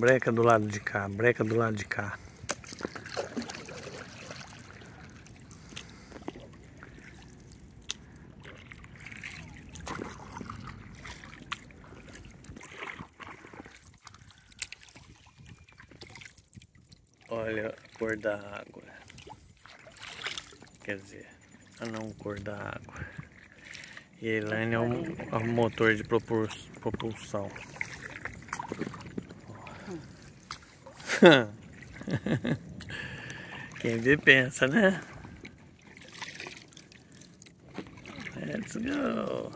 Breca do lado de cá, breca do lado de cá. Olha a cor da água. Quer dizer, a não cor da água. E a Elaine é um, é um motor de propulsão. Quem vê pensa, né? Let's go!